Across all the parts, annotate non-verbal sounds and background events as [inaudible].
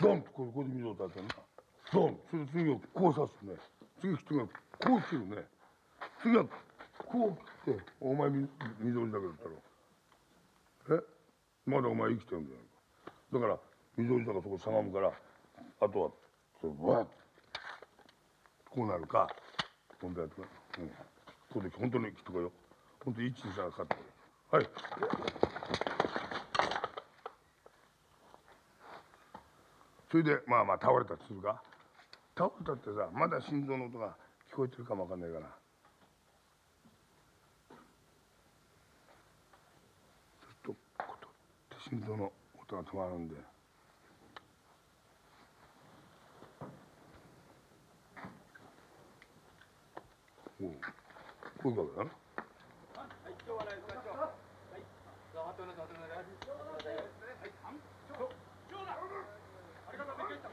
ドンとここで水を立てなドンそれで次をこう刺すね。次人がこう切るね。次はこう切ってお前み水おじだけだったろ。え？まだお前生きてるんじゃないか。だから水おじだがそこしゃがむからあとはそれわっ。こうなるか。本当やってくれ、うん、ここで本当に切っとこよ本当に一二三かってはい。それでまあまあ倒れたとするか倒れたってさまだ心臓の音が聞こえてるかもわかんないからずっとこと心臓の音が止まるんで。おこういうわけだな。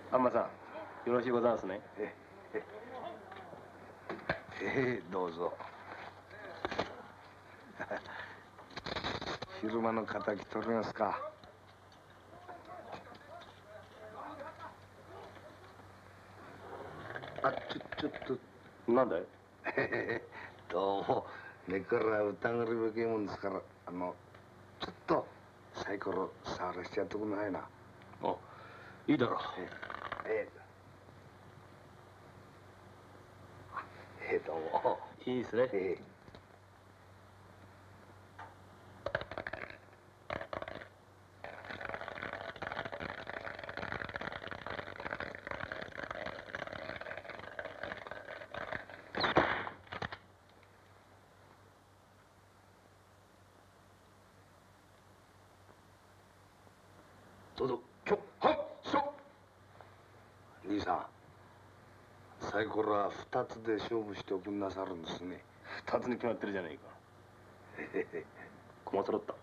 あんまさんよろしいございますね。ええええどうぞ。[laughs] 昼間の敵取りますか。あちょちょっとなんだい？[laughs] どうも根っから疑るべきもんですからあのちょっとサイコロ触らせてやってくんないな。あいいだろ。うええええ。どうも。いいですね。ええどうぞきょはっそ兄さんサイコロは二つで勝負しておくんなさるんですね。二つに決まってるじゃねえか。[laughs] 駒揃った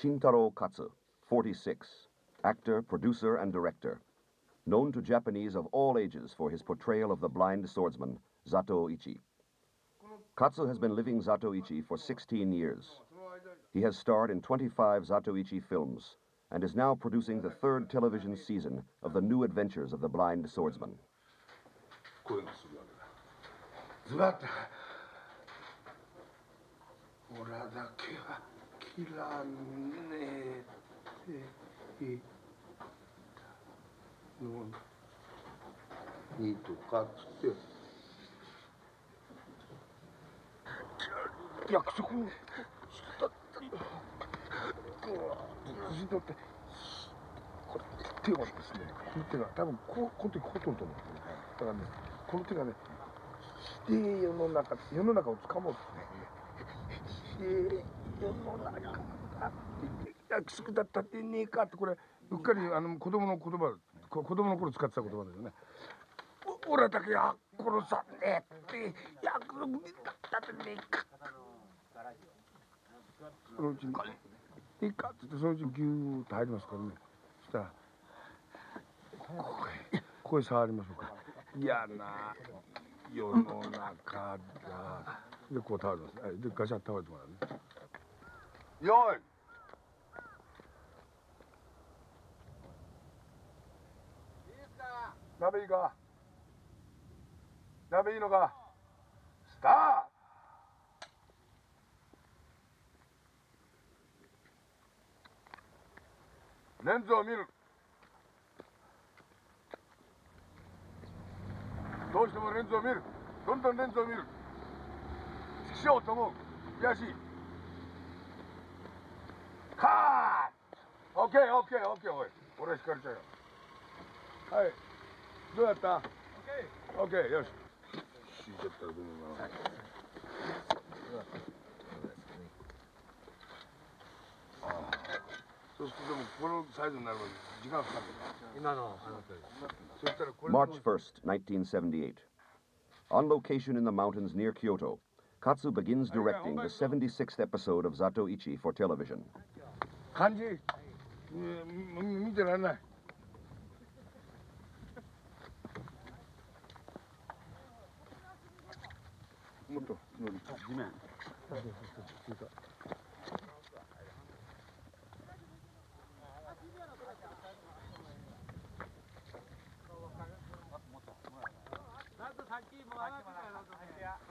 Shintaro Katsu, 46, actor, producer, and director. Known to Japanese of all ages for his portrayal of the blind swordsman, Zato Ichi. Katsu has been living Zato Ichi for 16 years. He has starred in 25 Zato Ichi films and is now producing the third television season of the new adventures of the blind swordsman. らねえていたのにとかっつって約束を。したったんだ自信取ってこれ手がですねこの手が多分ここの時こう取ると思うんですよねだからねこの手がねして世の中世の中を。つかもうとねして世の中が約束だったってねえかってこれうっかりあの子供の言葉子供の頃使ってた言葉ですよね。俺だけは殺さねえって約束だったってねえかそのうちに「いいか」っつってそのうちにギューッと入りますからねそしたらこれこれ触りましょうか嫌な世の中だ。でこう倒れます。でガシャッと倒れてもらうね。よい。鍋いいか？鍋いいのか？スタート。レンズを見る。どうしてもレンズを見る。どんどんレンズを見る。しようと思う悔しい。カーッオッケーオッケーオッケーおい俺は引かれちゃうよはいどうやったオッケーよし敷いちゃったらどうもな、ああそうするとでもこのサイズになるまで時間かかる今のあの通りそしたらこれ March 1st, 1978. On location in the mountains near Kyoto, Katsu begins directing the 76th episode of Zato Ichi for television. 感じ、うんみ見てられない。もっと。乗り地面。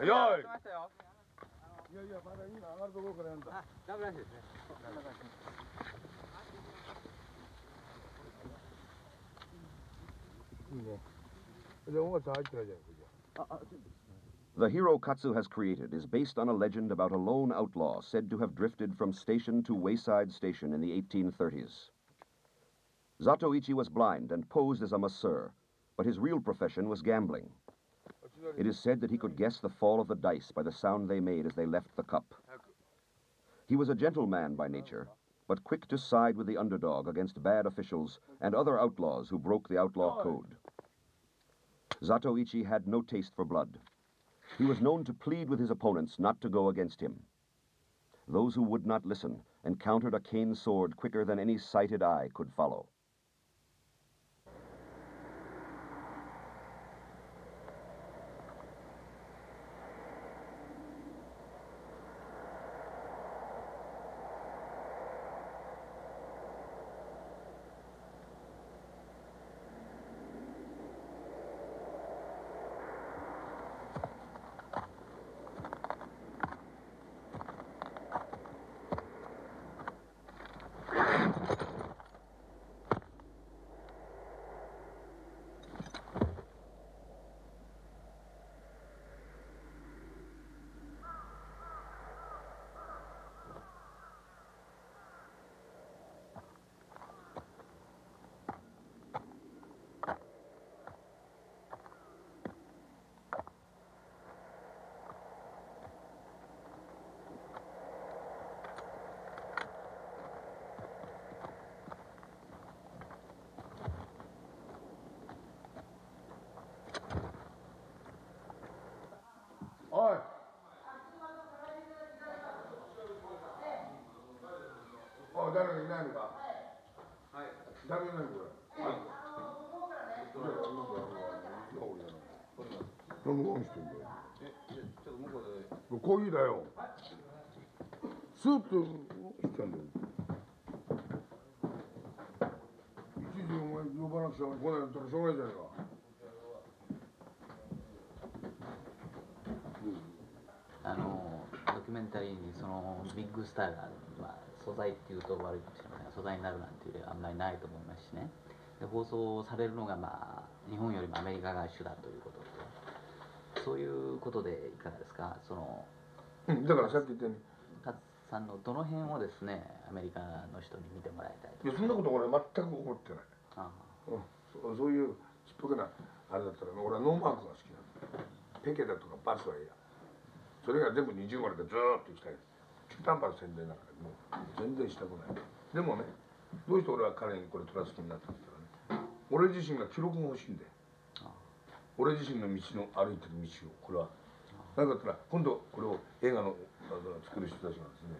よい いやいやまだ今上がるところからやんだダブらしいですねいいねじゃあ音楽入ってないじゃないこれ The hero Katsu has created is based on a legend about a lone outlaw said to have drifted from station to wayside station in the 1830s. Zato Ichi was blind and posed as a masseur, but his real profession was gambling. It is said that he could guess the fall of the dice by the sound they made as they left the cup. He was a gentleman by nature, but quick to side with the underdog against bad officials and other outlaws who broke the outlaw code. Zatoichi had no taste for blood. He was known to plead with his opponents not to go against him. Those who would not listen encountered a cane sword quicker than any sighted eye could follow. 誰かいないのか。はい。誰もいないのこれ。はい。飲むごにしてんだよ。コーヒーだよスープしたんだよ。一時お前呼ばなくちゃ来ないんだったらしょうがないじゃないか。あのドキュメンタリーにそのビッグスターが、まあ、素材っていうと悪いかもしれないが素材になるなんていう例はあんまりないと思いますしね。で放送されるのが、まあ、日本よりもアメリカが主だということとそういうことでいかがですか？そのうんだからさっき言ったように。勝さんのどの辺をですねアメリカの人に見てもらいたいいやそんなこと俺全く思ってない、あうん、そそういうちっぽけなあれだったら俺はノーマークが好きなの。ペケだとかバスはいいや。それが全部二重丸でずーっと行きたい中途半端な宣伝なんかもう全然したくない。でもねどうして俺は彼にこれ取らす気になったんだったらね俺自身が記録が欲しいんだよ。あ俺自身の道の歩いてる道をこれは。なんだったら今度これを映画のあの作る人たちがですね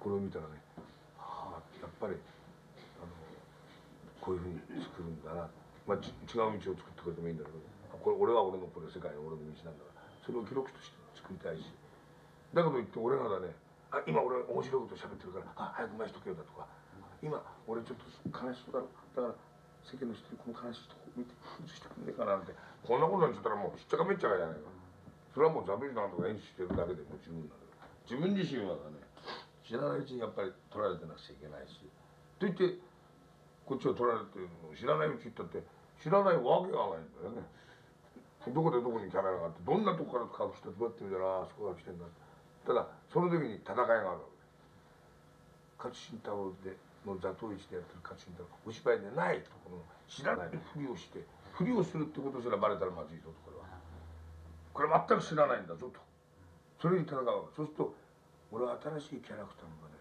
これを見たらねああやっぱりあのこういうふうに作るんだな、まあ、違う道を作ってくれてもいいんだけどこれ俺は俺のこれ世界の俺の道なんだからそれを記録として作りたいし。だけど言って俺がだねあ今俺面白いこと喋ってるからあ早く前しとけよだとか。今俺ちょっと悲しそうだ。ろだから世間の人にこの悲しいとこ見て崩してくんねえかなって。こんなことになっちゃったらもうしっちゃかめっちゃかじゃないかそれはもうザビーなんとか演出してるだけでも十分なんだ自分自身はね知らないうちにやっぱり取られてなくちゃいけないし。と言ってこっちを取られてるのを知らないうちったって知らないわけがないんだよね。どこでどこにキャメラがあってどんなとこから隠してどうやって見たらあそこが来てんだって。ただその時に戦いがあるわけ。勝新太郎での座頭市でやってる勝新太郎お芝居でないところの知らないふりをしてふりをするってことすらバレたらまずいぞとこれは。これ全く知らないんだぞと。それに戦うそうすると俺は新しいキャラクターのがね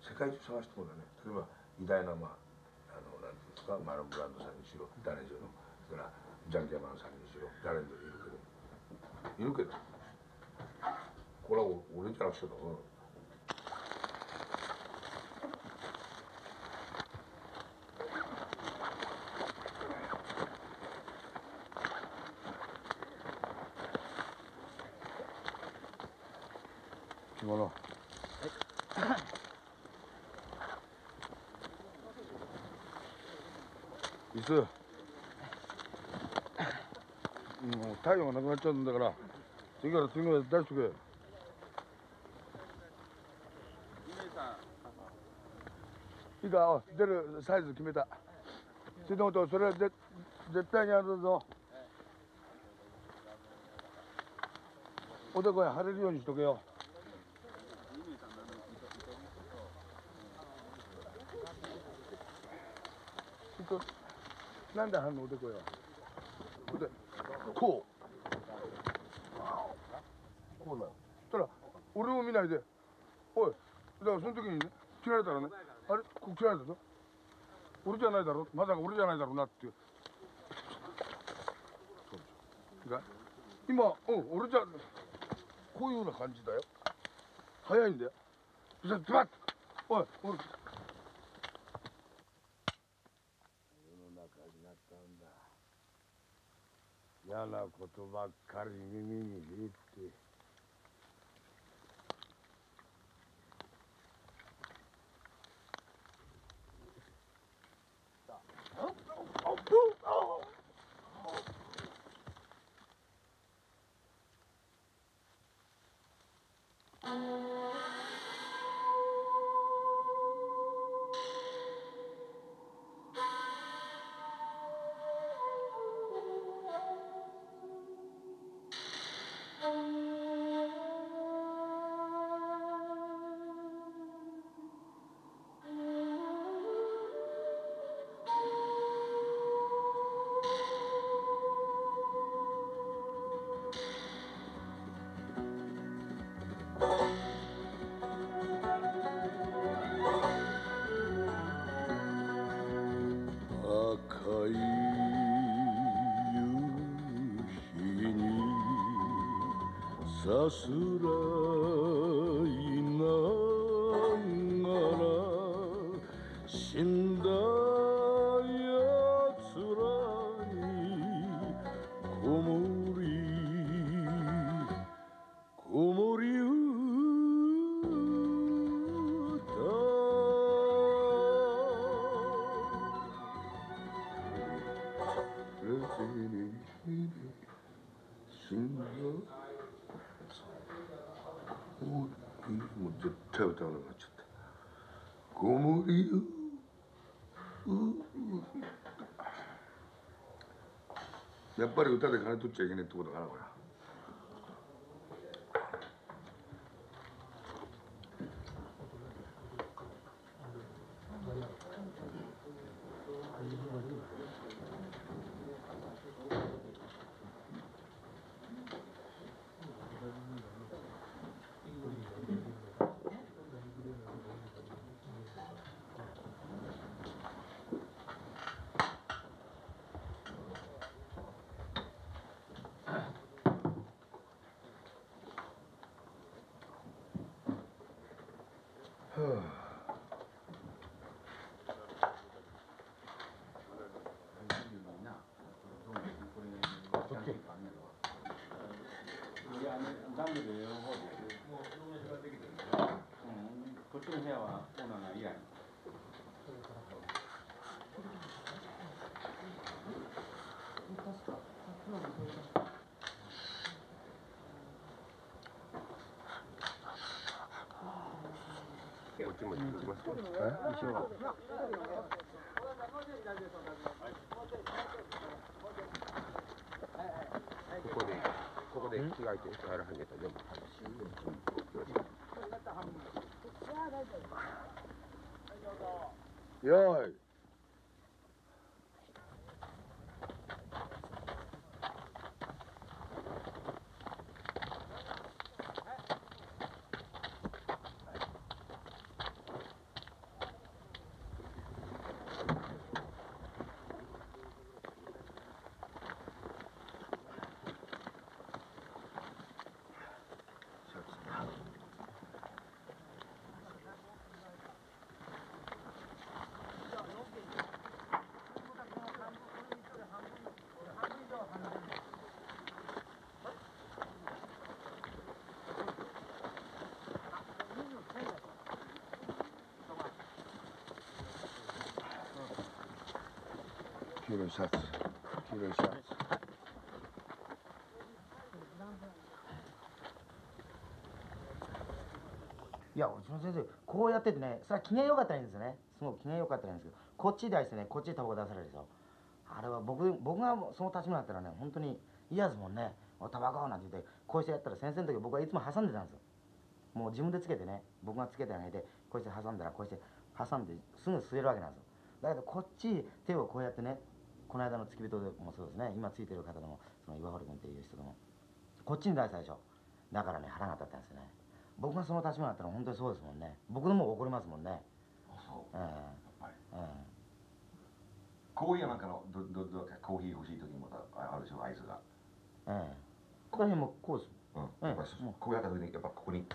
世界中探してもだね。例えば偉大なまああのなんていうんですかマロンブランドさんにしろ誰にしろそれからジャンケンマンさんにしろ誰にもいるけど。いるけど。これは俺じゃなくてだうん着物椅子もう太陽がなくなっちゃうんだから次から次まで出しとけいいか出るサイズ決めた。それとそれは絶対にやるぞおでこに貼れるようにしとけよ。ちょっとなんで貼るのおでこよこうこう。こうだよ。そしたら俺を見ないで。おいだからその時にね切られたらねあれこう切られたぞ。俺じゃないだろ。まさか俺じゃないだろうなっていう。そうでしょ。いいか今うん俺じゃこういうような感じだよ。早いんだよ。そしたらズバッおい俺。世の中になったんだ。嫌なことばっかり耳に入れて。さすらっぱり歌で金取っちゃいけねえってことかなこれっちも行きますここでここで着替えて帰らはげたら全部よーい。いシャツ黄色いシャツいやうちの先生こうやっててねそれは機嫌良かったらいいんですねすごく機嫌良かったらいいんですけどこっち出してねこっちでタバコ出されるでしょあれは僕僕がその立場だったらね本当に嫌ですもんね「おタバコ!」なんて言ってこうしてやったら先生の時僕はいつも挟んでたんですよもう自分でつけてね僕がつけてあげてこうして挟んだらこうして挟んですぐ吸えるわけなんですよだけどこっち手をこうやってねこの間の付き人でもそうですね。今ついてる方でもその岩堀君っていう人でも。こっちに出したでしょだからね腹が立ったんですよね。僕がその立場だったら本当にそうですもんね。僕でも怒りますもんね。そう。えはいええ。コーヒーなんかのどどどコーヒー欲しい時にまたああるでしょ？合図が。ええ。えこの辺もこうです。うん。ええ。やっぱりこうやった時にやっぱここに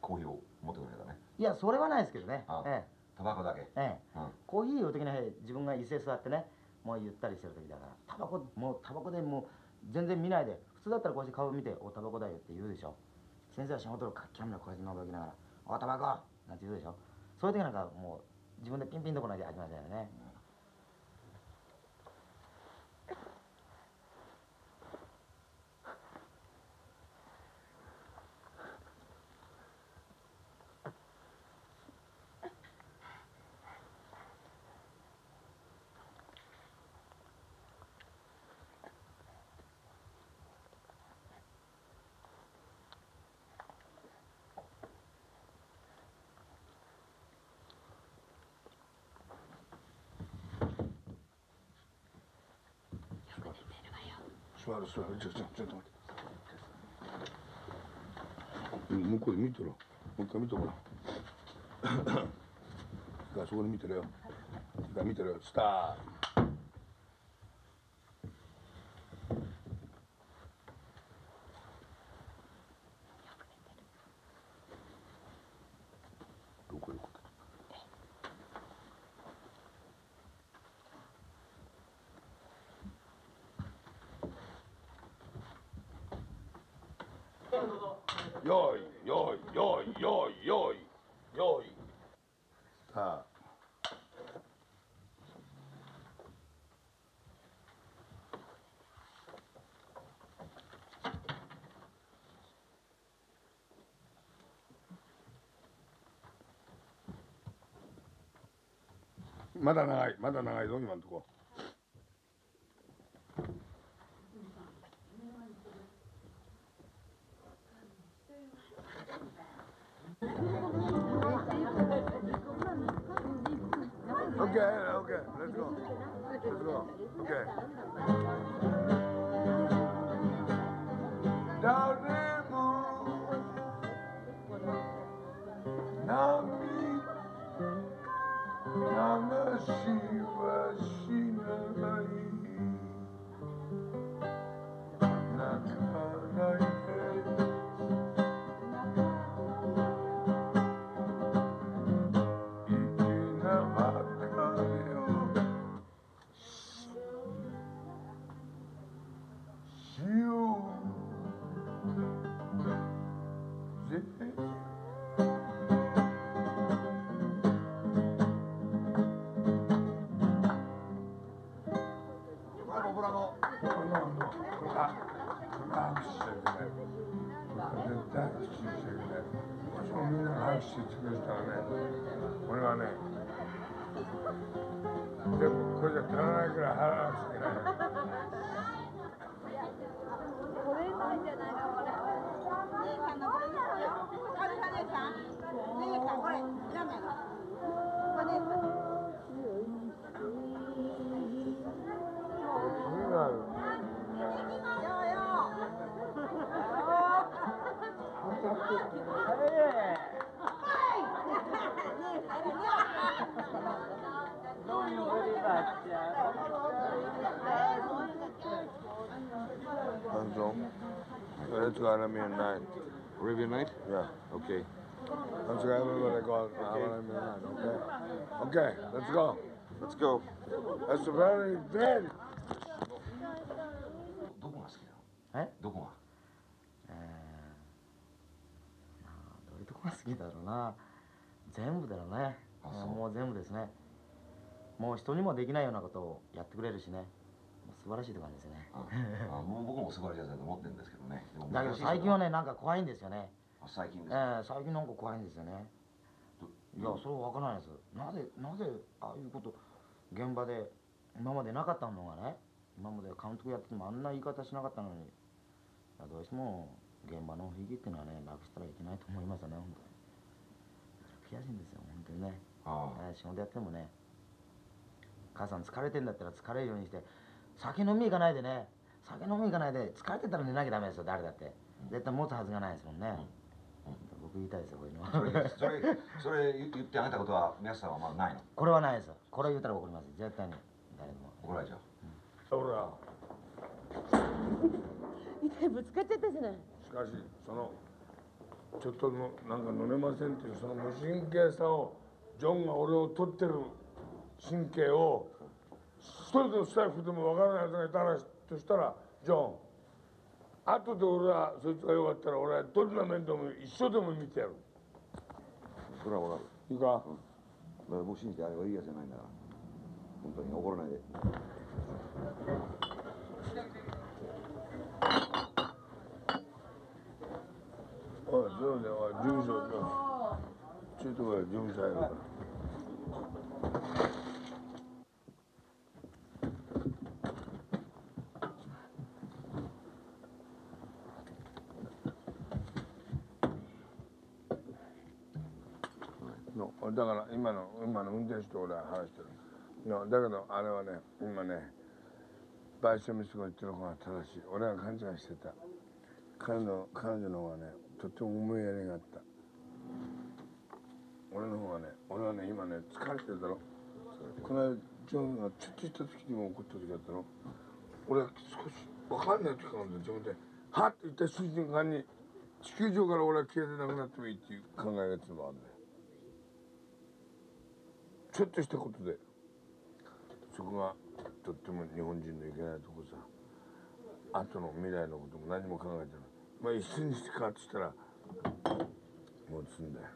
コーヒーを持ってくるわけだね。いやそれはないですけどね。あえタバコだけ。ええ。えうん。コーヒーいう時に自分が椅子で座ってねもうゆったりしてる時だからタバコもうタバコでもう全然見ないで普通だったらこうして顔見て「おタバコだよ」って言うでしょ。先生は仕事をキャメラこうやって覗きながら「おタバコ!」なんて言うでしょ。そういう時なんかもう自分でピンピンとこないで始まったよね。座る座るちょちょちょっと待って。向こうで見て。ろもう一回見て。ごらそこで見て。るよ一回見て。るよスターこ行くよいよいよいよいよいよいスターまだ長いまだ長いぞ今のとこしてくれたらね、俺はね、でもこれじゃ足らないからい。これ。ないじゃいかこれ。姉さんのこれ。ですよ。あれ。さ姉さん。姉さんこれ。いない。これ。姉さん。それ。がある。Let's go Arabian night. Arabian night? Yeah. Okay. Let's go everybody go Arabian night. Okay. Okay. Let's go. Let's go. That's very dead. どこが好きなのえどこがえー、まあどういうとこが好きだろうな全部だろうねあそうもう全部ですねもう人にもできないようなことをやってくれるしね素晴らしいって感じですね。あもう僕も素晴らしいやつだと思ってるんですけどね。だけど最近はねなんか怖いんですよね。あ最近えですか、え最近なんか怖いんですよね。いやそれは分からないです。なぜなぜああいうこと現場で今までなかったのがね今まで監督やっててもあんな言い方しなかったのに。どうしても現場の雰囲気っていうのはねなくしたらいけないと思いますよね本当に。悔しいんですよ本当にね。あえー仕事やってもね母さん疲れてんだったら疲れるようにして酒飲み行かないでね。酒飲み行かないで疲れてたら寝なきゃダメですよ。誰だって。絶対持つはずがないですもんね、僕言いたいですよこういうの。それそれそれ言言ってあげたことは皆さんはまだないの？これはないですこれ言ったら怒ります絶対に。誰でも。怒られちゃう？ほら痛いぶつかっちゃったじゃない。しかしそのちょっとのなんか乗れませんっていうその無神経さをジョンが俺を取ってる神経を一人のスタッフでもわからないやつがいたらとしたらジョン後で俺はそいつがよかったら俺はどんな面倒も一緒でも見てやる。それはわかる。いいかだから僕信じてあれはいいやつじゃないんだから。本当に怒らないで。おいそうだよおい事務所のちょっとこれ事務所やるからのだから今の今の運転手と俺は話してるの。だけどあれはね今ね賠償息子が言ってる方が正しい。俺は勘違いしてた。彼の彼女の方がねとっても思いやりがあった。俺の方がね俺はね今ね疲れてるだろ。この間ジョンがちょっとした時にも怒った時だったの俺は少し分かんない時があるんだ自分ではっと言った瞬間に地球上から俺は消えてなくなってもいいっていう考えがつもあるんだよ。ちょっとしたことで。そこがとっても日本人のいけないとこさ。後の未来のことも何も考えてない。まあ一瞬にして変わってしたらもう済んだよ。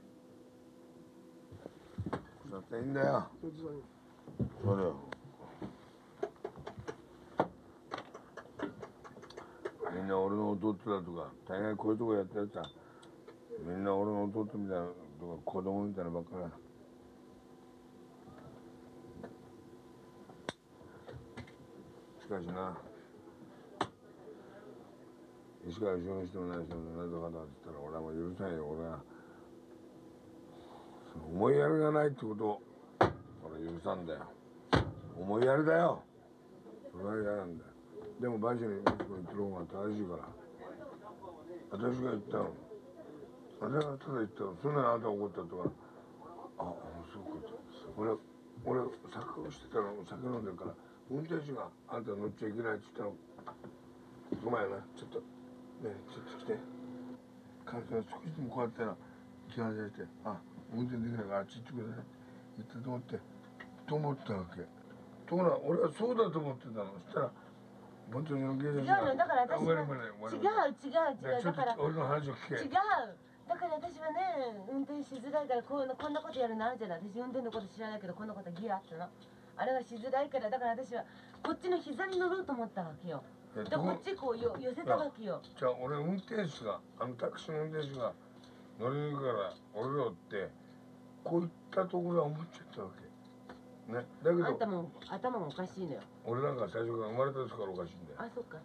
だっていいんだよ。それよ。みんな俺の弟だとか大概こういうとこやったやつはみんな俺の弟みたいなとか子供みたいなばっかりだしかしな。石川後ろにしてもない人もなぜかだって言ったら俺はもう許さんよ俺は。その思いやりがないってこと。を俺は許さんだよ。思いやりだよ。それは嫌なんだよ。でもバイシに息子に言ってる方が正しいから。私が言ったの。私がただ言ったの。そんなにあなたが怒ったとか。あそうかと。俺俺酒をしてたの。酒飲んでるから。運転手があんた乗っちゃいけないって言ったのごめんなちょっとねちょっと来て彼女が少しでもこうやってな気が出てあ運転できないからあっち行ってください言ったと思ってと思ったわけところが俺はそうだと思ってたのそしたら本当に違うのだから私は違う違う違うだから俺の話を聞け違うだから私はね運転しづらいからこうこんなことやるのあるじゃない私運転のこと知らないけどこんなことギアあったのあれがしづらいからだから私はこっちの膝に乗ろうと思ったわけよ。えでこっちこうよ寄せたわけよ。じゃあ俺運転手があのタクシーの運転手が乗れるから俺らってこういったところは思っちゃったわけ。ね。だけどあんたも頭がおかしいのよ。俺なんか最初から生まれた時からおかしいんだよ。あそっか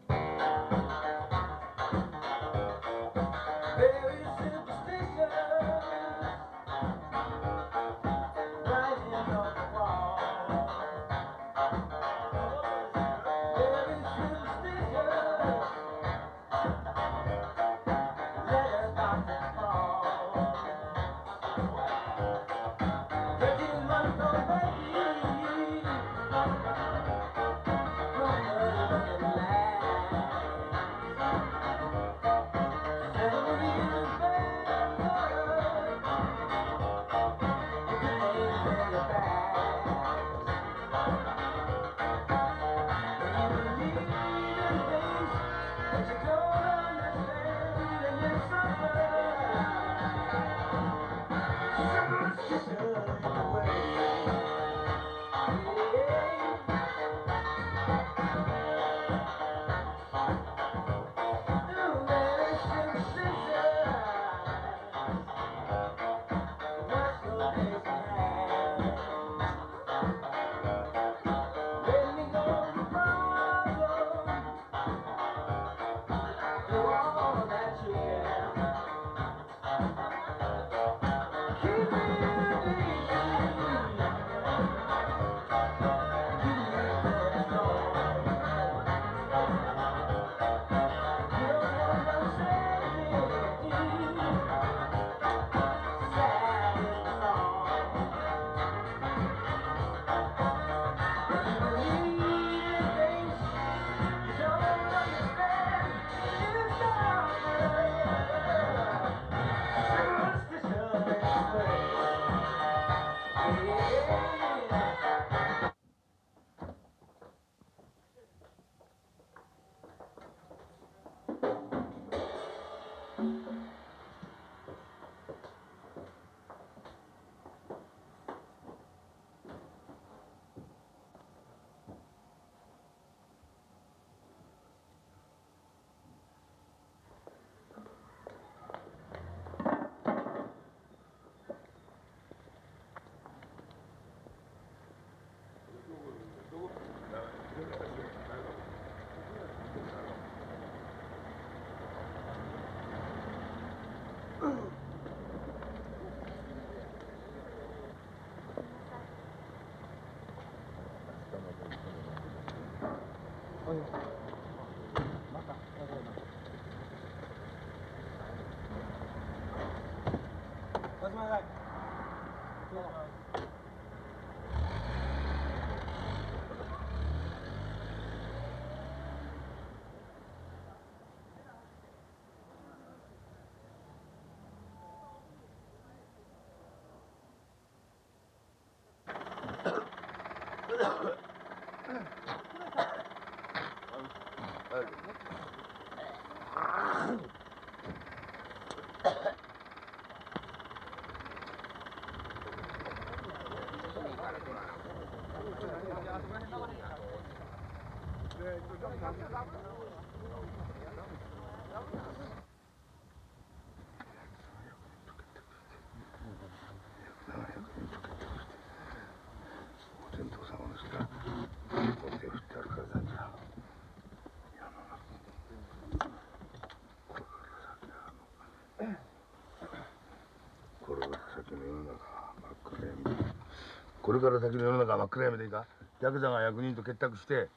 これから先の世の中は真っ暗闇でいいか？ヤクザが役人と結託して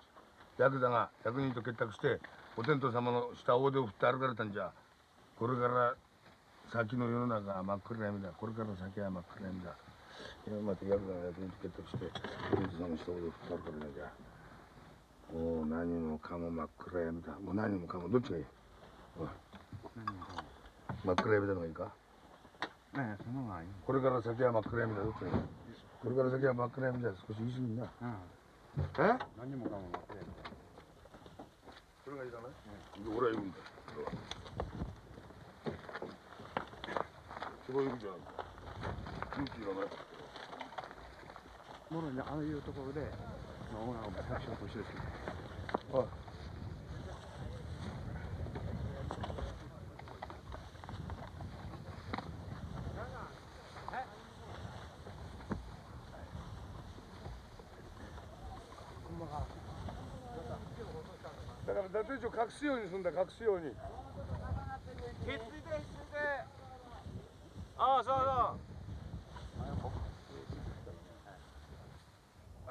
ヤクザが役人と結託してお天道様の下大手を振って歩かれたんじゃ。これから先の世の中は真っ暗闇だ。これから先は真っ暗闇だ。今までヤクザが役人と結託してお天道様の下大手を振って歩かれたんじゃ。もう何もかも真っ暗闇だ。もう何もかもどっちがいい？おい。真っ暗闇だのがいいか？ねえその方がいいこれから先は真っ暗闇だ。どっちがいい？これから先は真っ暗闇だ少し言い過ぎんな。うん。え？何もかも真っ暗闇それがいいかな、俺は言うんだそことじゃない勇気いらない。もろにああいうところでまあオーナーも最初と一緒ですけどはいだから伊達町隠すようにするんだ隠すように。ああそうそ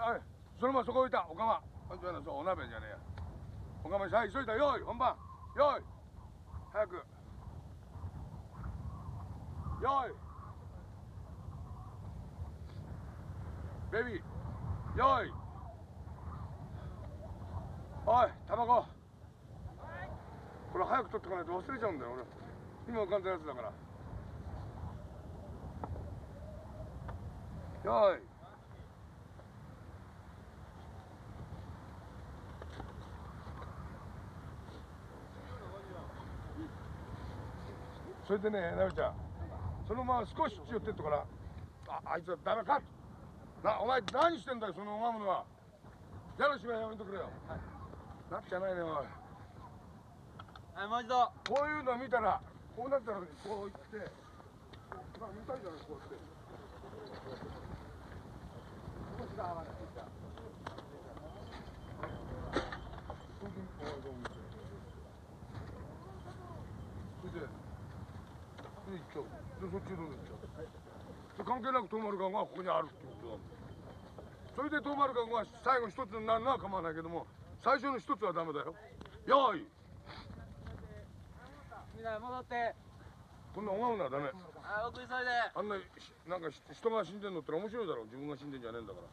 う。はい。そのままそこ置いた。おかまお鍋じゃねえや。おかまさあ急いだ。よい本番。よい。早く。よい。ベビー。よいおいタバコこれ早く取ってかないと忘れちゃうんだよ俺。今浮かんだやつだから。よい。それでね、なべちゃん、そのまま少し寄ってっとから、あ、あいつはダメか。な、お前何してんだよ、そのおまむのは。やるしはやめとくれよ。なっちゃないね、おい。はいもう一度こういうの見たら、こうなったら、こう言って、まあ見たいじゃない、こうやって。それで、で、行っちゃう。で、そっちにどんどん行っちゃう。関係なく東丸館がここにあるってことだ。それで東丸館が最後一つになるのは構わないけども、最初の一つはダメだよ。よーい。みんな戻って。こんな思うのはダメ。あ奥急いで。あんなしなんかし人が死んでんのって面白いだろ。自分が死んでんじゃねえんだから。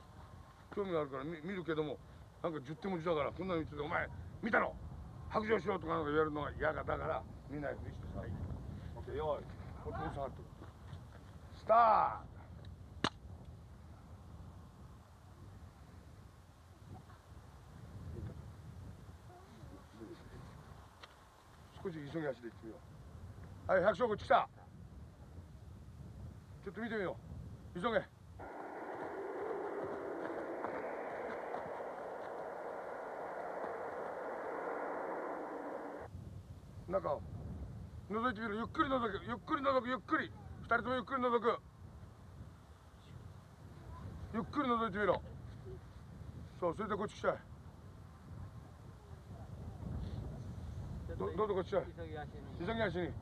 興味があるから見見るけどもなんか十手持ちだからこんなの言っててお前見たの。白状しろとかなんか言われるのが嫌がだから見ないふりしてさオッケーよーい。お父さんとスター少し急ぎ足で行ってみよう。はい百姓こっち来た。ちょっと見てみよう。急げ。中を。覗いてみるゆっくり覗く。ゆっくり覗く。ゆっくり。二人ともゆっくり覗く。ゆっくり覗いてみろ。そうそれでこっち来ちゃえどどうぞこっち来ちゃえ急ぎ足に。急ぎ足に。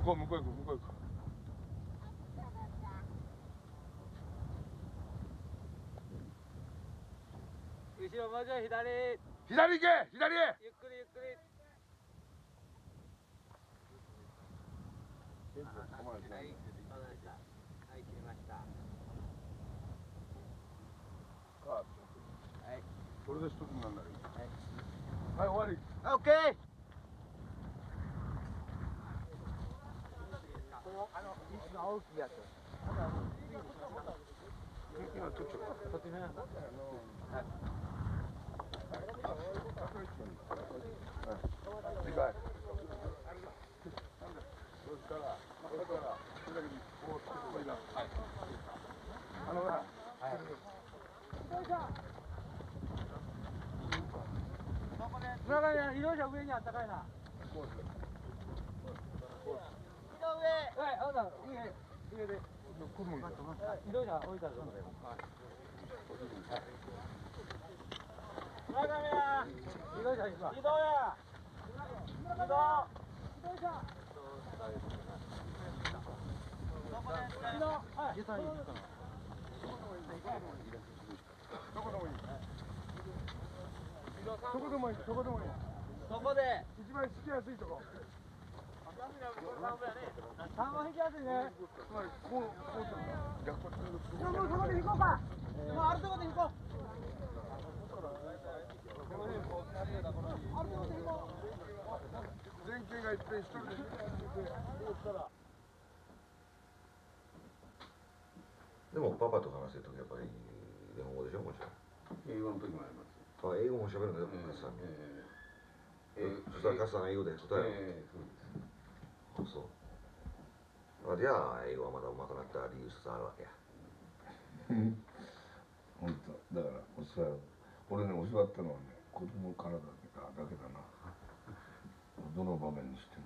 向こう向こう行く向こう行く。急後ろもうちょい左。左行け！左へ！ゆっくりゆっくり。はいはい切りましたはい。それで一つになるんだけどはい終わりオッケー今取っちゃう次回そしたらそれからそれだけにこうつけてもいいないあのな中に移動車上にあったかいなこうですはいあな上上で移動車置いたぞ中身や移動車行くわ移動や移動移動はいどこでもいいどこでもいいどこでもいいそこで。一番引きやすいとこ。三番引きやすいね。つまりこうこう。するんだ逆パターンでもう。そこで引こう。かもう。あるとこで引こう。前傾がいっぺん一人でこう。したらでもパパと話してる時やっぱり日本語でしょもちろん英語の時もありますあ英語も喋るんだよカスさん。にそしたらカスさんが英語で答えるええそう。あじゃあ英語はまだ上手くなった理由一つあるわけや。[laughs] 本当。だからおそらく俺ね教わったのはね子供からだけだだけだな。どの場面にしても、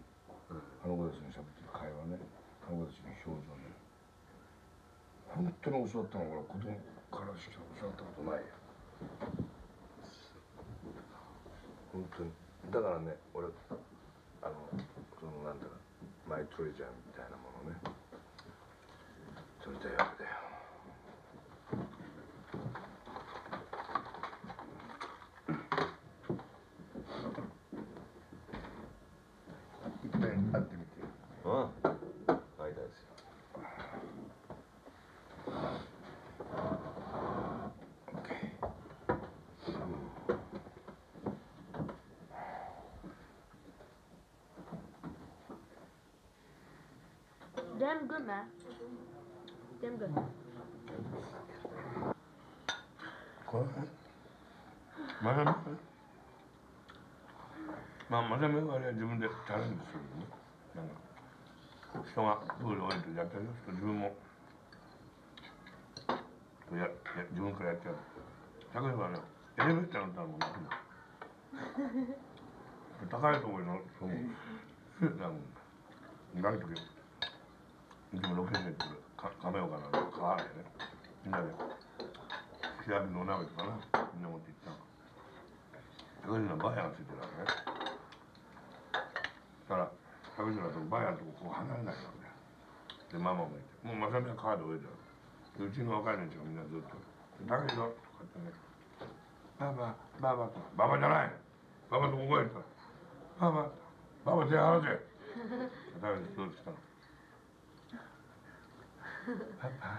あの子たちのしゃべってる会話ね。あの子たちの表情ね。本当に教わったのは俺子供からしか教わったことないや本当に。だからね俺あのそのなんだろうマイトレジャーみたいなものね。取りたいわけだよ。いっぺん会ってみて。ようん会いたいですよ Damn good, man. Damn good. これまさみまあまさみはあれは自分でチャレンジするのねなん。か人がプール降りてやってる人自分もやや自分からやってやる例えばねエレベーター乗ったらもう泣くの高いところの人もエレベーターもない時いつもロケで来る亀岡の川でねみんなで火の鍋とかなみんな持って行ったの。高橋のバヤがついてるわけねそしたら高橋のとバーヤのとここう離れないわけでママもいてもうまさみは川で泳いでるうちの若い連中がみんなずっと「で高橋の」とかってね「ババババ」と「ババじゃないババとここへ」と「ババババ手洗うぜ」高橋ずっと来たの。パパ、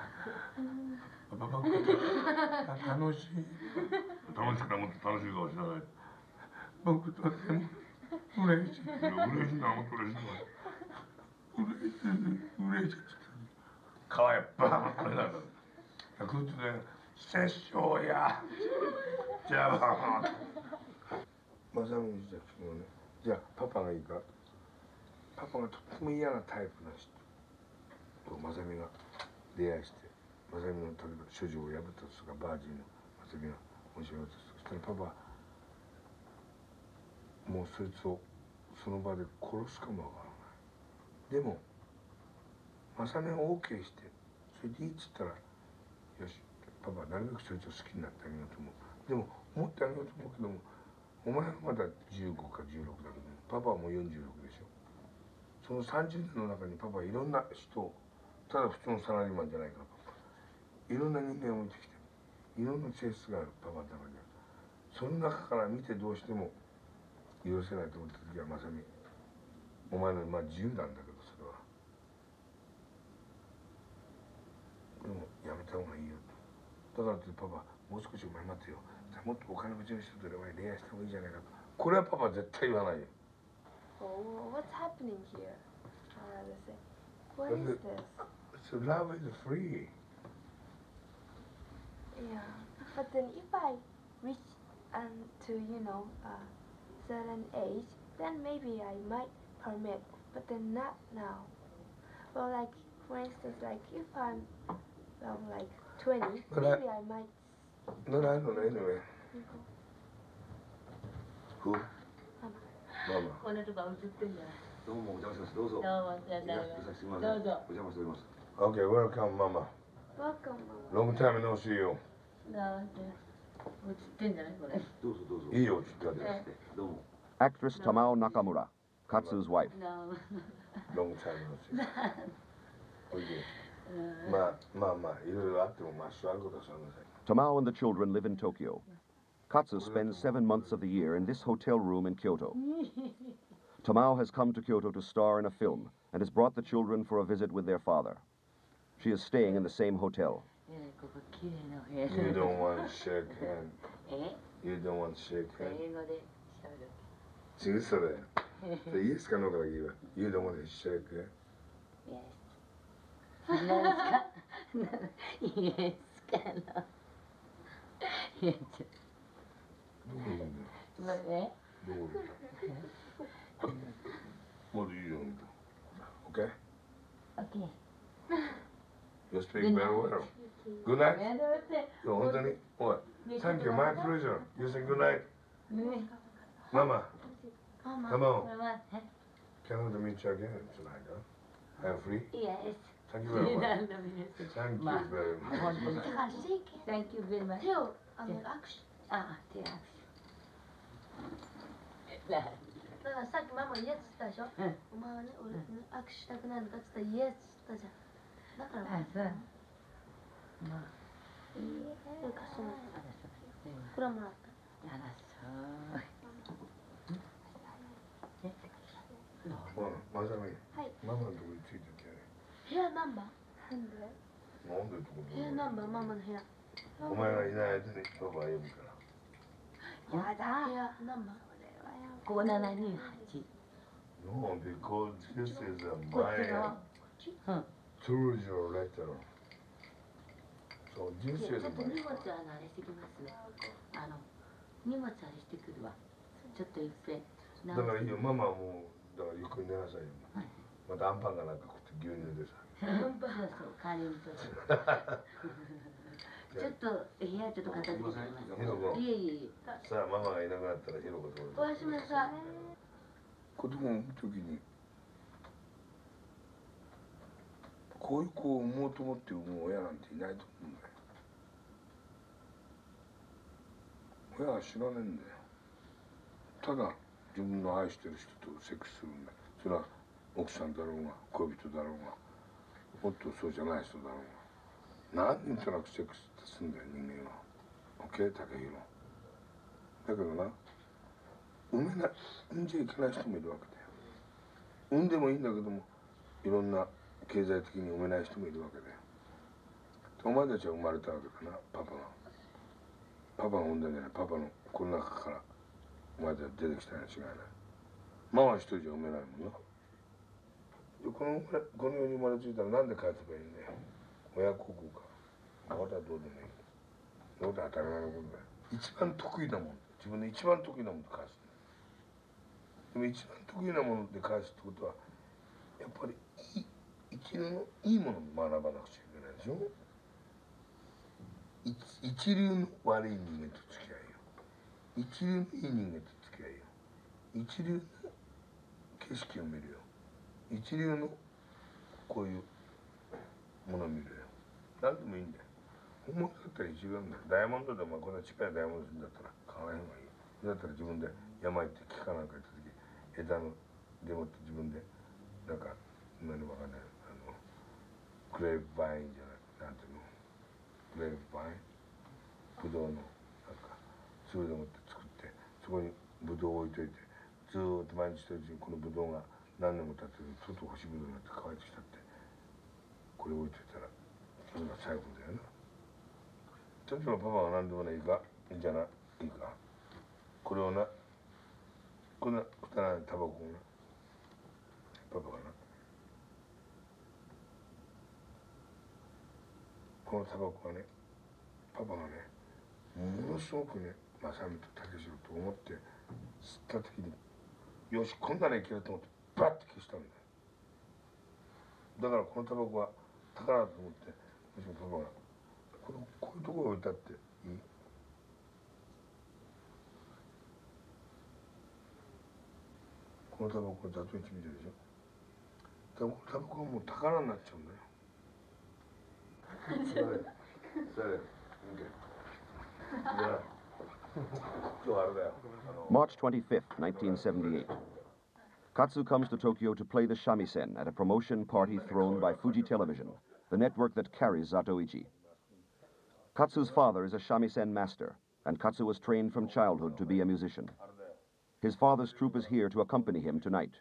パパ、パ、楽しい。楽しくてもっと楽しい顔しれない。僕とっても嬉しい。嬉しいな、もっと嬉しいな。嬉しい、嬉しい。顔やっぱ、これだから。空中で、殺生や。じゃあ、まさみじゃ昨日ね、じゃあパパがいいか。パパがとっても嫌なタイプな人。とまさみが出会いしてまさみの例えば処女を破ったとかバージンのまさみがもし破ったとする。そしたらパパもうそいつをその場で殺すかもわからない。でもまさみが OK してそれでいいっつったらよしパパはなるべくそいつを好きになってあげようと思う。でも思ってあげようと思うけどもお前はまだ15か16だけどパパはもう46でしょ。その30年の中にパパはいろんな人をただ普通のサラリーマンじゃないからパパいろんな人間を見てきていろんな性質があるパパの中にはその中から見てどうしても許せないと思った時はまさにお前のまあ自由なんだけどそれは。でもやめた方がいいよ。とだからってパパもう少しお前待てよ。もっとお金持ちの人とお前恋愛した方がいいじゃないかと。これはパパ絶対言わないよ。Oh, what's happening here? Uh, they say, what is this? So love is free Yeah, but then if I reach um, to you know a certain age, then maybe I might permit, but then not now. Well, like for instance, like if I'm um, like 20, But I- maybe I might. No, no, no, no, anyway. Who? Mama. こんなとこ映ってんじゃないどうもお邪魔しますどうぞどうもじゃあいらっしゃいませすいませんどうぞお邪魔しております Okay, welcome, Mama. Welcome, Mama. Long time no see you. だって映ってんじゃないこれどうぞどうぞいいよ、ちょっと待って。どうも Actress Tamao Nakamura, Katsu's wife. [laughs] な Long time no see. [laughs] おいで。まあまあまあ、いろいろあっても、まあ、座ることは座りなさい。 Tamao and the children live in Tokyo. Katsu spends seven months of the year in this hotel room in Kyoto. [laughs] Tamao has come to Kyoto to star in a film and has brought the children for a visit with their father. She is staying in the same hotel. えらいここ綺麗なお部屋 You don't want to shake hand. え You don't want to shake hand. 英語で喋る違うそれ。それイエスかノーかだけ言えば。You don't want to shake hand. 何ですかイエスかな。いやちょどこにいるんだよ。っとえどこにいるまだいいよ。Okay? オッケー。You speak very well. Good night. やめて。いや本当に。おい。Thank you, my pleasure. You say good night. ね Mama, Mama. come こ on. れはえ Can I meet you again tonight? Huh? I'm free. イエ Thank ス。you very much. 何でもいいです Thank you まあ very much. 本当に。だからシェイケ Thank you very much. 手をあの握手あ、手握手。だだからさっきママイエスって言ったでしょ、うんお前はね俺ね握手したくないのかって言ったらイエスって言ったじゃんだからあ、そう。まあ、らそう。これはもらったあらそう。えほら、まさみ。はいママのとこについてってやれ。部屋ナンバーなんでってこと部屋ナンバーママの部屋お前がいない間にパパは呼ぶから。やだ部。屋ナンバー五七二八。No, because this is a こっち。うん。Through your letter. So ちょっと荷物あのあれしてきますね。あの荷物あれしてくるわ。ちょっといっぺん。だからいいよ、ママはもう、だからゆっくり寝なさいよ。はいまたアンパンがなんか食って牛乳でさ。そうそう、カレンと。ちょっと部屋ちょっと片付けてきます。ひろこいえいえ。さあ、ママがいなくなったらひろことおやすみなさい子供を産むときにこういう子を産もうと思って産む親なんていないと思うんだよ。親は知らねえんだよ。ただ自分の愛してる人とセックスするんだそれは奥さんだろうが恋人だろうがもっとそうじゃない人だろうが何人となくセックスってすんだよ。人間は OK 竹宏だけどな産めない産んじゃいけない人もいるわけだよ。産んでもいいんだけどもいろんな経済的に産めない人もいるわけだよお前たちは生まれたわけだなパパが。パパが産んだんじゃない。パパのこの中からお前たち出てきたに違いない。ママ一人じゃ産めないもんな。でこのこの世に生まれついたらなんで返せばいいんだよ。親孝行か。あなたはどうでもいい。どうで当たり前のことだよ。一番得意なもん。自分の一番得意なもので返す。でも一番得意なもので返すってことはやっぱりのいいものを学ばなくちゃいけないでしょ？一一流の悪い人間と付き合いよ。一流のいい人間と付き合いよ。一流の景色を見るよ。一流のこういうものを見るよ。何でもいいんだよ。本物だったら一流なんだよ。ダイヤモンドでもこんなちっかいダイヤモンドするんだったら買わない方がいい。だったら自分で山行って木かなんか行った時枝のでもって自分でなんか今のわかんない。あのグレープバインじゃない。なんてい。うのグレープバインブドウのなんかそれでもって作ってそこにブドウを置い。とい。てずーっと毎日してるうちにこのブドウが何年も経ってちょっと干しブドウになって乾い。てきたってこれ置い。とい。たらそれが最後だよなちょっとのパパが何でもない。い。かい。い。んじゃない。い。い。かこれをなこんな汚い。タバコをなパパがなこのタバコはねパパがねものすごくね正美と武四郎と思って吸った時によしこんならいけると思ってバッて消したんだよ。だからこのタバコは宝だと思ってうちのパパがこのこういうところに置いてあっていいこのタバコザトイチ見てるでしょ。タバコがもう宝になっちゃうんだよ March 25, 1978. Katsu comes to Tokyo to play the shamisen at a promotion party thrown by Fuji Television, the network that carries Zatoichi. Katsu's father is a shamisen master, and Katsu was trained from childhood to be a musician. His father's troupe is here to accompany him tonight.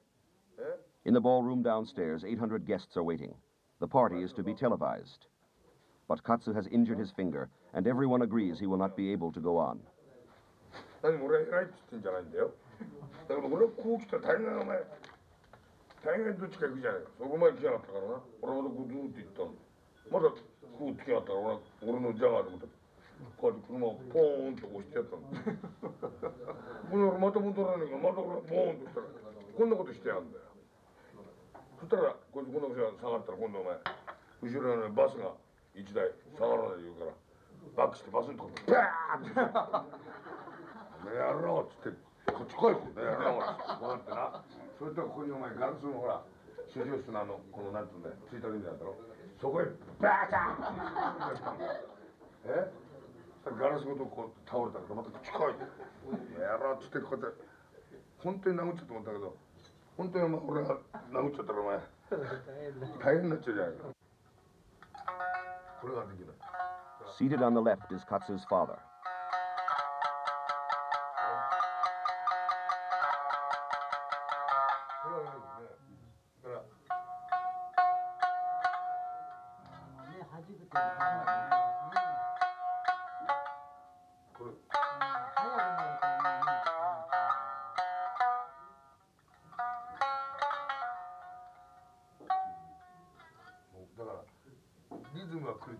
In the ballroom downstairs, 800 guests are waiting. The party is to be televised. But Katsu has injured his finger, and everyone agrees he will not be able to go on. 何も俺は偉いって言ってんじゃないんだよだから俺はこう来たら大概お前大概どっちか行くじゃないかそこまで来やがったからな俺またこうずーっと行ったんだまだこう来やがったら俺俺のジャガーでまたこうやって車をポーンと押してやったんだこの俺また戻らねえからまた俺がボーンとしたらこんなことしてやんだよそしたらこいつこんなこと下がったら今度お前後ろのバスが1台下がらないで言うからバックしてバスのとこバーンってやろうっつってこっち来いってやろうっつってこうやってな。それとここにお前ガラスのほら主治室のあのこのなんていうんだよついたるんだろ。そこへバーチャーンってやったんだよえガラスごとこう倒れたからまたこっち来いってやろうっつってこうやって本当に殴っちゃったと思ったけど本当に俺が殴っちゃったらお前大変になっちゃうじゃないか。Seated on the left is Katsu's father.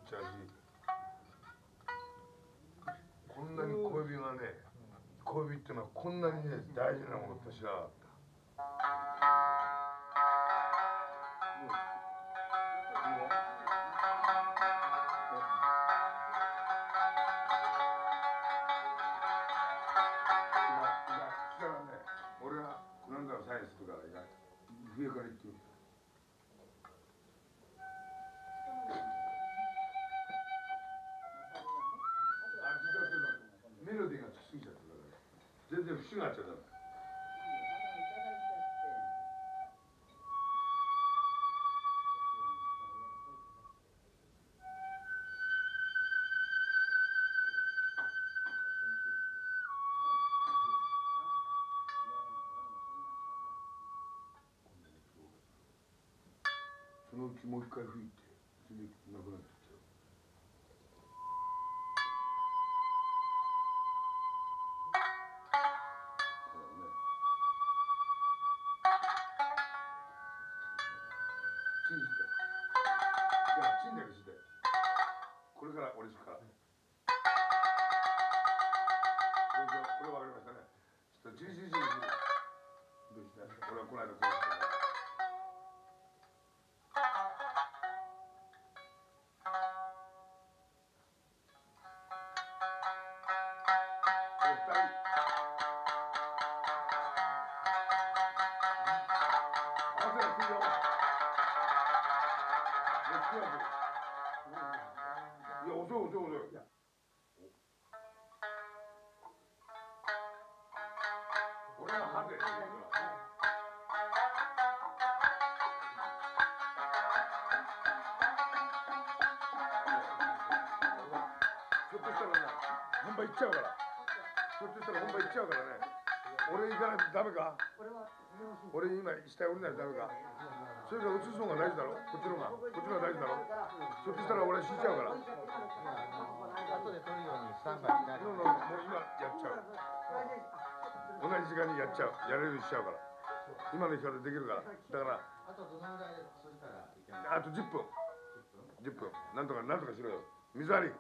ちゃうしこんなに小指がね小指っていうのはこんなにね大事なものって知らなかった。うちもう一回吹いて。それでなくなってっちゃうそうだね。チンしていやチンだけしてこれから俺しからこれ分かりましたね。ちょっとチンチンチンチンどうして俺はこの間こうっちゃうから。ひょっとしたら本場行っちゃうからね。俺行かないとダメか？俺今下降りないとダメか？それから映すのが大事だろ？こっちのが。こっちのが大事だろ？ひょっとしたら俺死んじゃうから。後で撮るようにスタンバイしてあるもう今やっちゃう。同じ時間にやっちゃう。やれるようにしちゃうから。今の生き方できるから。だから。あとどのぐらいそしたらいけますあと10分。10分。なんとかなんとかしろよ。水あり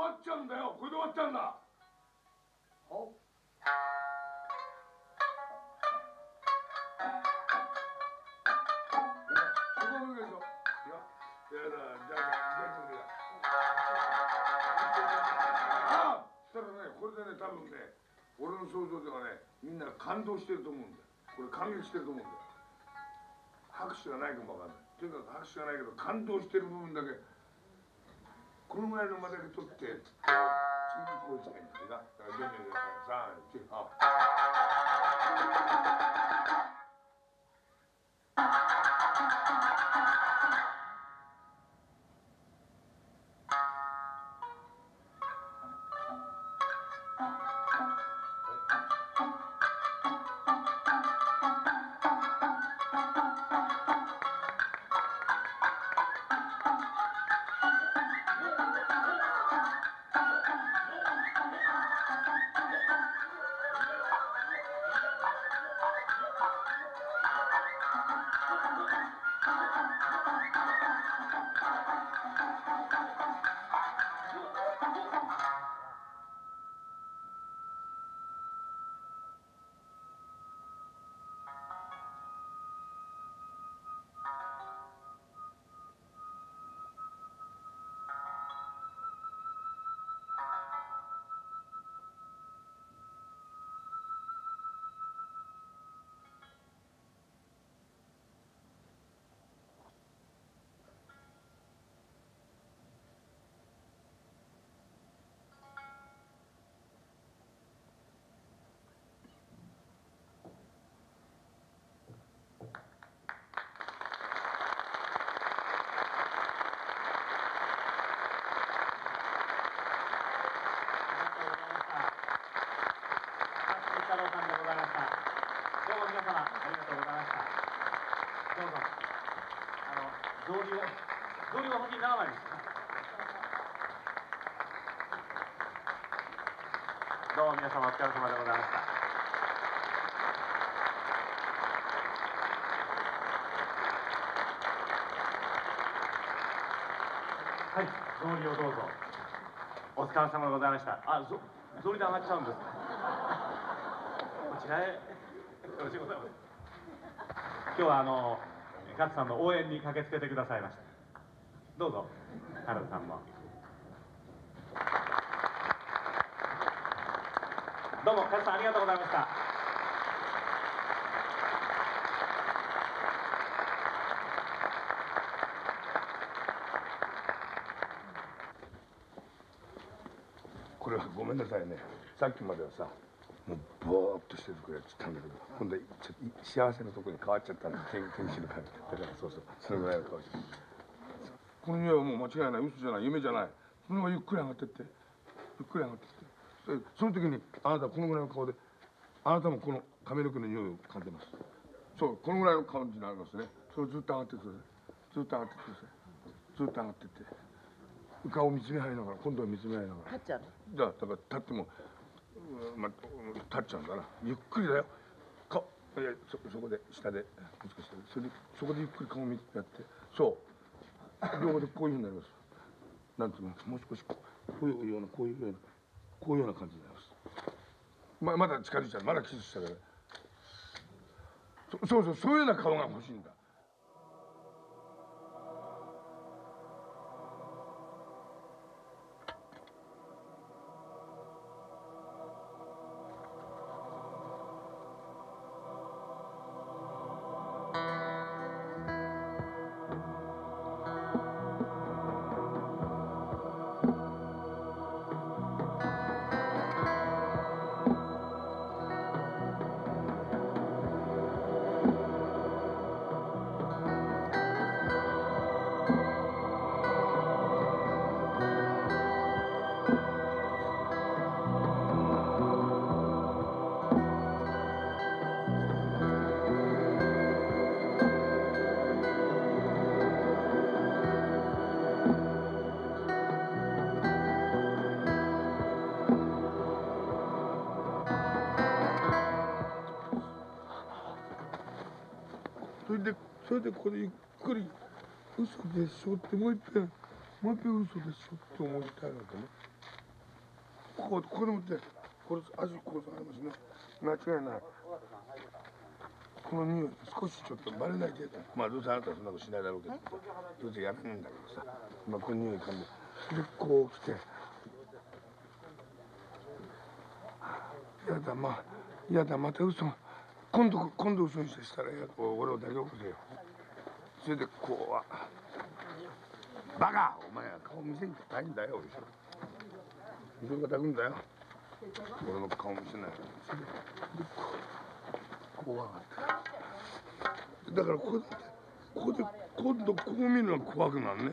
わっちゃうんだよ。これで終わっちゃうんだ。ここは無理でしょ。いやいやだじゃあじゃあじゃああしたらねこれでね多分ね俺の想像ではねみんな感動してると思うんだよこれ感激してると思うんだよ拍手がないかもわかんないとにかく拍手がないけど感動してる部分だけこのぐらいの間だけ取って次こういう使いになるなだから全部3 1 8。の草履を草履をお履きにならないです。どうも皆様お疲れ様でございました。はい、草履をどうぞ。お疲れ様でございました。あ、ぞ草履で上がっちゃうんです。こちらへよろしゅうございます今日はあの勝さんの応援に駆けつけてくださいました。どうぞ原田さんも。どうも勝さんありがとうございました。これはごめんなさいね。さっきまではさもうぼーっとしててくれって言ったんだけど今度はちょっと幸せなところに変わっちゃったんだ天天気の感じだからそうそう。それぐらいの顔して。この匂いはもう間違いない。嘘じゃない。夢じゃない。そのままゆっくり上がってって。ゆっくり上がってって。でその時にあなたこのぐらいの顔であなたもこの髪の毛の匂いを感じます。そうこのぐらいの感じになりますね。それずっと上がってください。ずっと上がってください。ずっと上がってって。顔を見つめ合いながら今度は見つめ合いながら。じゃあだから立っても、うんまあ、立っちゃうんだな。ゆっくりだよ。顔いやそそこで下でもしかして。それでそこでゆっくり顔見てやって。そう。両方でこういうふうになります。なんていうの？もう少しこうこういうようなこういうようなこういうような感じになります。ままだ近づいちゃう。まだキスしたから。そそうそうそういうような顔が欲しいんだ。れでここでゆっくり嘘でしょってもう一遍もう一遍嘘でしょって思いたいわけね。ここここでもってこれ足こうありますね。間違いない。この匂い少しちょっとバレない程度。まあどうせあなたはそんなことしないだろうけどどうせやらないんだけどさ。まあこの匂い感じでこう来て。やだまあやだまた嘘。今度今度嘘にしたらやだ。俺を抱き起こせよそれでこうはバカお前は顔見せんじゃないんだよ。後ろ後ろが抱くんだよ。俺の顔見せないそれでこうこう上がってだからここでここで今度こう見るのが怖くなるね。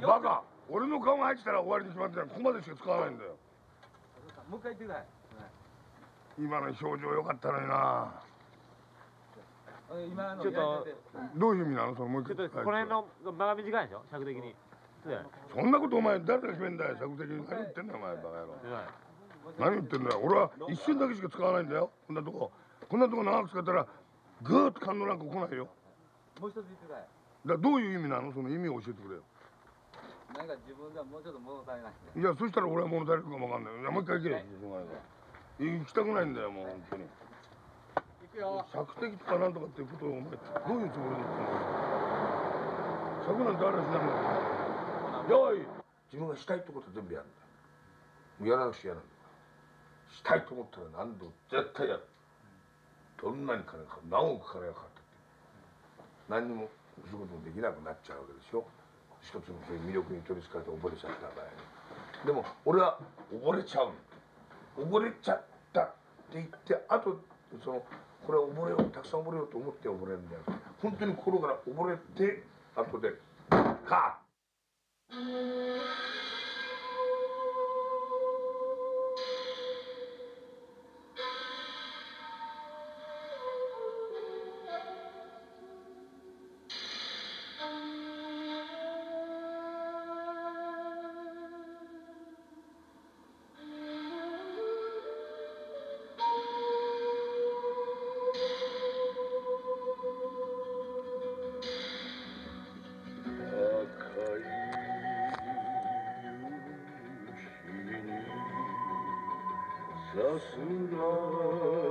バカ。俺の顔が入ってたら終わりに決まってないここまでしか使わないんだよ。もう一回言ってください今の表情よかったのにな。今のちょっとどういう意味なの？そのもう一回。ちょっとこの辺の間が短いでしょ？尺的に。そんなことお前誰が決めんだよ。尺的に。何言ってんだよお前バカ野郎。何言ってんだよ。俺は一瞬だけしか使わないんだよ。こんなとこ。こんなとこ長く使ったらぐーっと感動なんか来ないよ。もう一つ言ってくださいだからどういう意味なの？その意味を教えてくれよなんか自分ではもうちょっと戻されないいやそしたら俺は物足りるかもわかんないいやもう一回行けよしょうがない行きたくないんだよもう本当に。行くよ。尺的とかなんとかっていうことをお前どういうつもりで言ってんの？尺なんてあるしないの。よい自分がしたいってことは全部やるんだ。やらなくちゃ嫌なんだよしたいと思ったら何度？絶対やる。どんなに金がか何億金がかかったって。何にもすることもできなくなっちゃうわけでしょ一つのそういう魅力に取りつかれて溺れちゃった場合に。でも俺は溺れちゃう溺れちゃったって言ってあとそのこれは溺れようたくさん溺れようと思って溺れるんだよ。本当に心から溺れて後でカ赤いさ